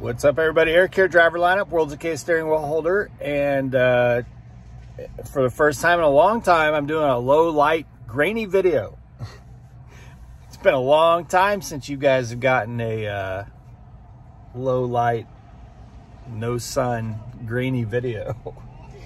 What's up, everybody? Eric here, driver lineup, World's OK steering wheel holder. And uh, for the first time in a long time, I'm doing a low light, grainy video. it's been a long time since you guys have gotten a uh, low light, no sun, grainy video.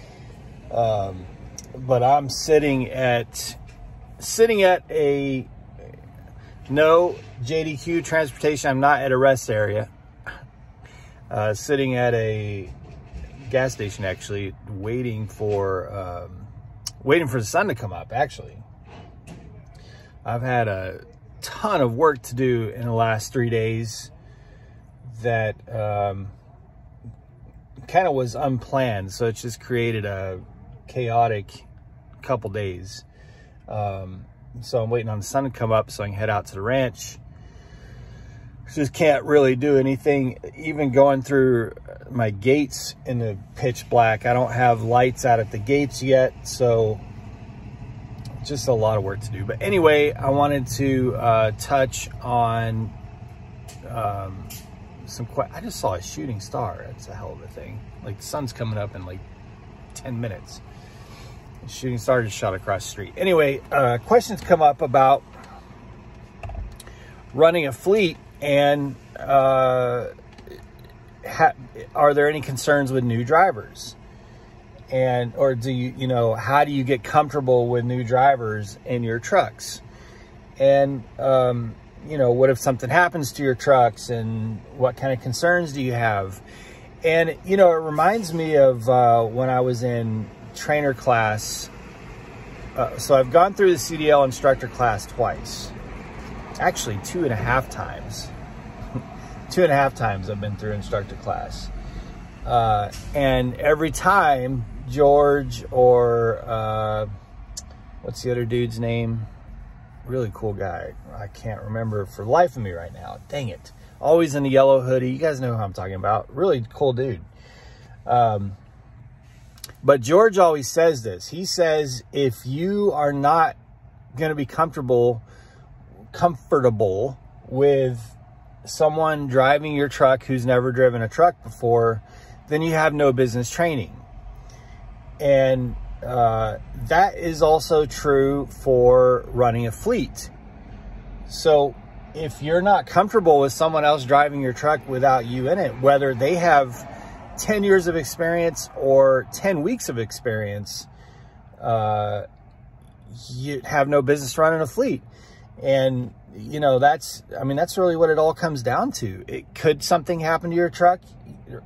um, but I'm sitting at sitting at a no JDQ transportation. I'm not at a rest area uh, sitting at a gas station actually waiting for um, waiting for the sun to come up actually. I've had a ton of work to do in the last three days that um, kind of was unplanned so it's just created a chaotic couple days. Um, so I'm waiting on the sun to come up so I can head out to the ranch just can't really do anything. Even going through my gates in the pitch black i don't have lights out at the gates yet so just a lot of work to do. But anyway i wanted to uh, touch on um, some i just saw a shooting star. That's a hell of a thing. Like the sun's coming up in like 10 minutes. Shooting star just shot across the street. Anyway uh, questions come up about running a fleet and uh, are there any concerns with new drivers? And or do you you know how do you get comfortable with new drivers in your trucks? And um, you know what if something happens to your trucks? And what kind of concerns do you have? And you know it reminds me of uh, when I was in trainer class. Uh, so I've gone through the CDL instructor class twice actually two and a half times. two and a half times I've been through instructor class. Uh, and every time George or uh, what's the other dude's name? Really cool guy. I can't remember for life of me right now. Dang it. Always in the yellow hoodie. You guys know who I'm talking about. Really cool dude. Um, but George always says this. He says, if you are not going to be comfortable comfortable with someone driving your truck who's never driven a truck before, then you have no business training. And uh, that is also true for running a fleet. So if you're not comfortable with someone else driving your truck without you in it, whether they have 10 years of experience or 10 weeks of experience, uh, you have no business running a fleet. And, you know, that's, I mean, that's really what it all comes down to. It could something happen to your truck,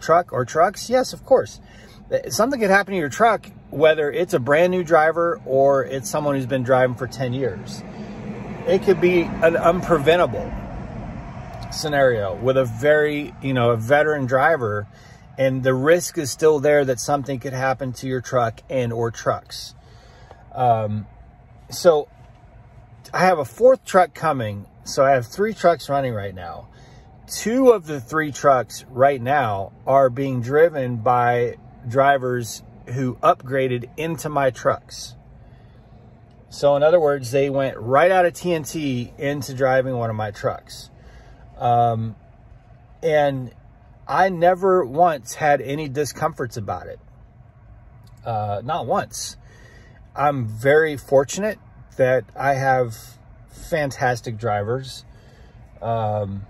truck or trucks? Yes, of course. Something could happen to your truck, whether it's a brand new driver or it's someone who's been driving for 10 years. It could be an unpreventable scenario with a very, you know, a veteran driver and the risk is still there that something could happen to your truck and or trucks. Um, so I have a fourth truck coming. So I have three trucks running right now. Two of the three trucks right now are being driven by drivers who upgraded into my trucks. So in other words, they went right out of TNT into driving one of my trucks. Um, and I never once had any discomforts about it. Uh, not once. I'm very fortunate that I have fantastic drivers. Um,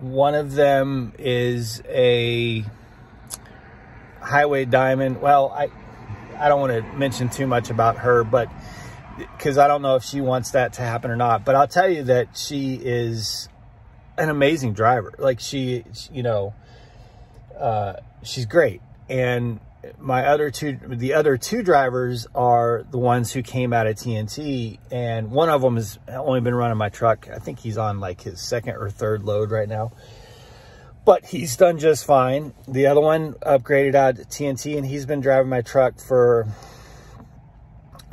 one of them is a highway diamond. Well, I I don't want to mention too much about her, but because I don't know if she wants that to happen or not. But I'll tell you that she is an amazing driver. Like she, you know, uh, she's great. And my other two, the other two drivers are the ones who came out of TNT, and one of them has only been running my truck. I think he's on like his second or third load right now, but he's done just fine. The other one upgraded out TNT, and he's been driving my truck for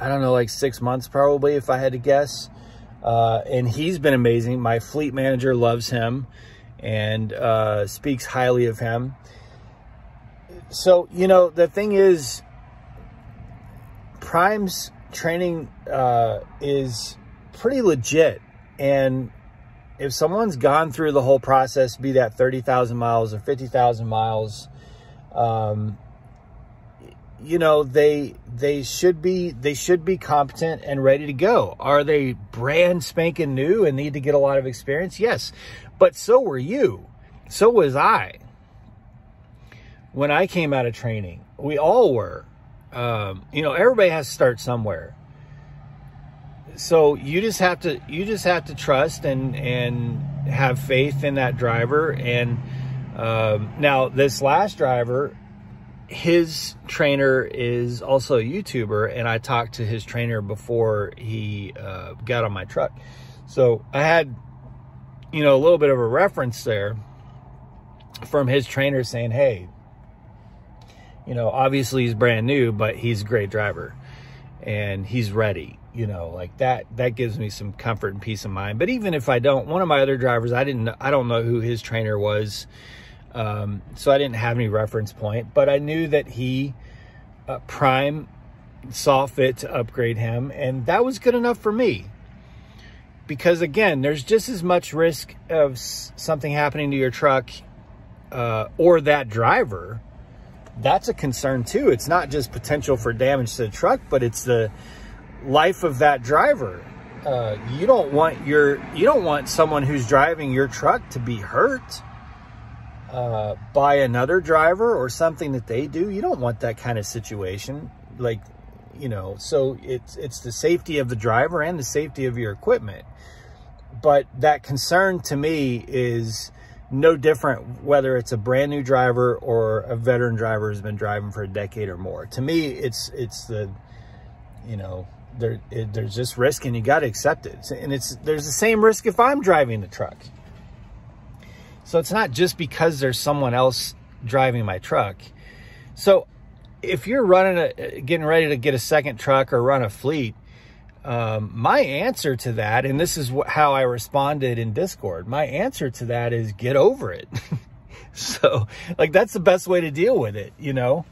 I don't know, like six months probably, if I had to guess. Uh, and he's been amazing. My fleet manager loves him and uh, speaks highly of him so, you know, the thing is, Prime's training uh, is pretty legit. And if someone's gone through the whole process, be that 30,000 miles or 50,000 miles, um, you know, they, they should be, they should be competent and ready to go. Are they brand spanking new and need to get a lot of experience? Yes. But so were you. So was I. When I came out of training, we all were. Um, you know, everybody has to start somewhere. So you just have to you just have to trust and and have faith in that driver. And um, now this last driver his trainer is also a youtuber and i talked to his trainer before he uh, got on my truck. So i had you know a little bit of a reference there from his trainer saying hey you know obviously he's brand new but he's a great driver and he's ready you know like that that gives me some comfort and peace of mind. But even if i don't one of my other drivers i didn't i don't know who his trainer was um, so i didn't have any reference point but i knew that he uh, prime saw fit to upgrade him and that was good enough for me. Because again there's just as much risk of something happening to your truck uh, or that driver that's a concern too it's not just potential for damage to the truck but it's the life of that driver. Uh, you don't want your you don't want someone who's driving your truck to be hurt uh, by another driver or something that they do. You don't want that kind of situation. Like, you know, so it's it's the safety of the driver and the safety of your equipment. But that concern to me is no different whether it's a brand new driver or a veteran driver who's been driving for a decade or more. To me, it's it's the you know there it, there's just risk and you got to accept it. And it's there's the same risk if i'm driving the truck. So it's not just because there's someone else driving my truck. So if you're running a getting ready to get a second truck or run a fleet um, my answer to that and this is how i responded in discord my answer to that is get over it so like that's the best way to deal with it you know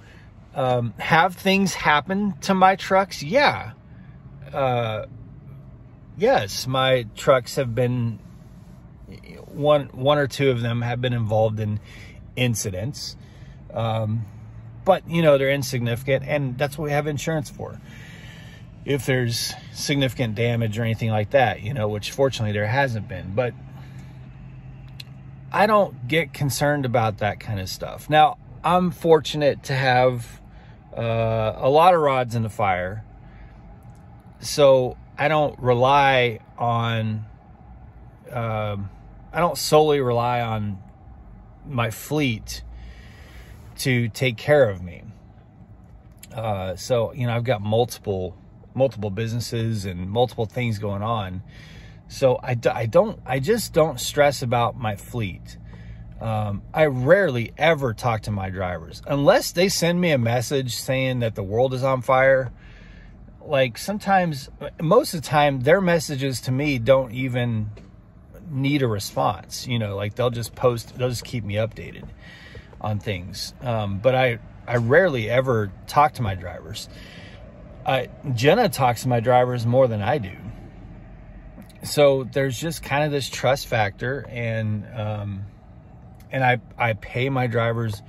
um, have things happen to my trucks yeah uh, yes, my trucks have been one one or two of them have been involved in incidents. Um, but you know they're insignificant, and that's what we have insurance for. If there's significant damage or anything like that, you know, which fortunately there hasn't been, but I don't get concerned about that kind of stuff. Now, I'm fortunate to have uh, a lot of rods in the fire so I don't rely on, um, I don't solely rely on my fleet to take care of me. Uh, so, you know, I've got multiple, multiple businesses and multiple things going on. So I, I don't, I just don't stress about my fleet. Um, I rarely ever talk to my drivers unless they send me a message saying that the world is on fire like sometimes most of the time their messages to me don't even need a response you know like they'll just post they'll just keep me updated on things um, but i i rarely ever talk to my drivers I, jenna talks to my drivers more than i do so there's just kind of this trust factor and um, and i i pay my drivers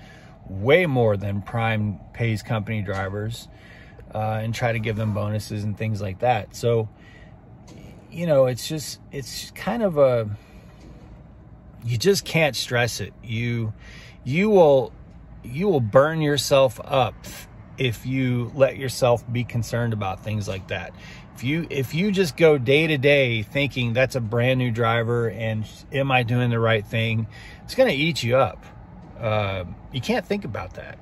way more than prime pays company drivers uh, and try to give them bonuses and things like that. So, you know, it's just, it's kind of a, you just can't stress it. You, you will, you will burn yourself up if you let yourself be concerned about things like that. If you, if you just go day to day thinking that's a brand new driver and am I doing the right thing? It's going to eat you up. Uh, you can't think about that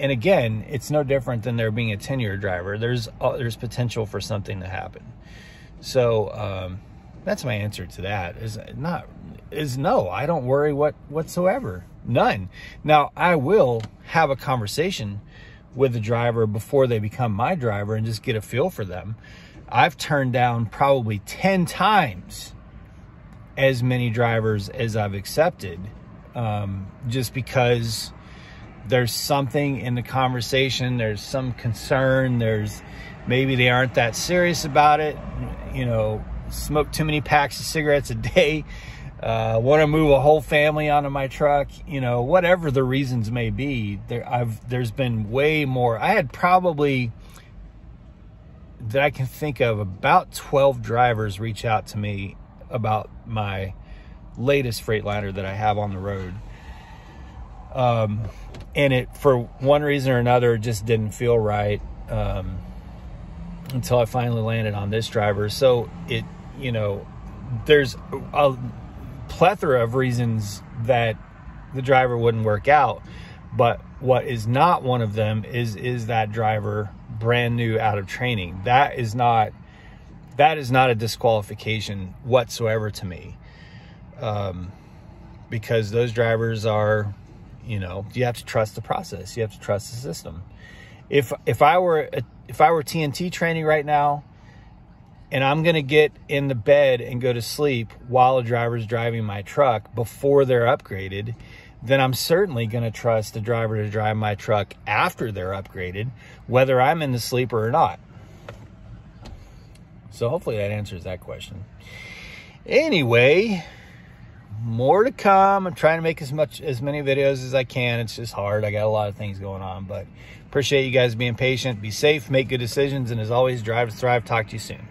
and again, it's no different than there being a 10 year driver. There's, uh, there's potential for something to happen. So, um, that's my answer to that is not, is no, I don't worry what whatsoever. None. Now I will have a conversation with the driver before they become my driver and just get a feel for them. I've turned down probably 10 times as many drivers as I've accepted um, just because there's something in the conversation, there's some concern, there's maybe they aren't that serious about it, you know, smoke too many packs of cigarettes a day, uh, want to move a whole family onto my truck, you know, whatever the reasons may be, there I've there's been way more. I had probably that I can think of about 12 drivers reach out to me about my latest Freightliner that I have on the road. Um, and it, for one reason or another, just didn't feel right um, until I finally landed on this driver. So it, you know, there's a plethora of reasons that the driver wouldn't work out. But what is not one of them is is that driver brand new out of training. That is not that is not a disqualification whatsoever to me. Um, because those drivers are, you know, you have to trust the process. You have to trust the system. If if I were if I were TNT training right now, and I'm going to get in the bed and go to sleep while a driver's driving my truck before they're upgraded, then I'm certainly going to trust the driver to drive my truck after they're upgraded, whether I'm in the sleeper or not. So hopefully that answers that question. Anyway, more to come. I'm trying to make as much as many videos as I can. It's just hard. I got a lot of things going on, but appreciate you guys being patient. Be safe, make good decisions, and as always, drive to thrive. Talk to you soon.